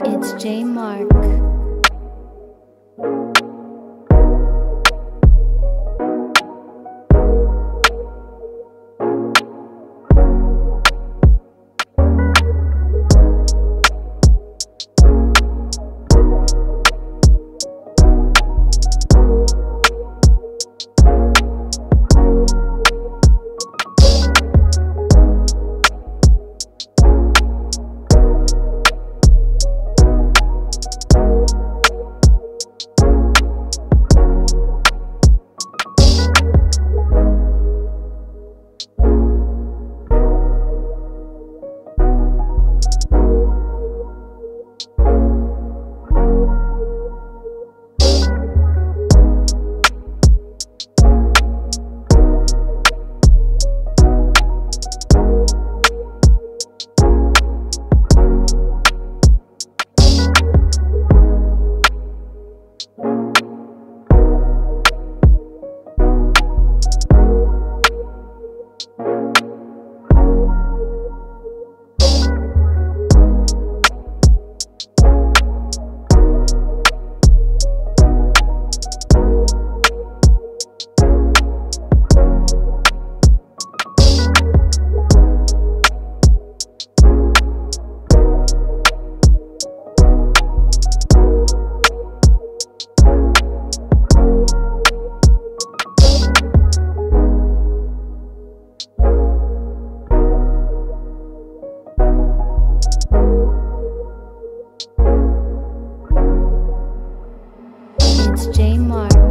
It's J Mark. Mark.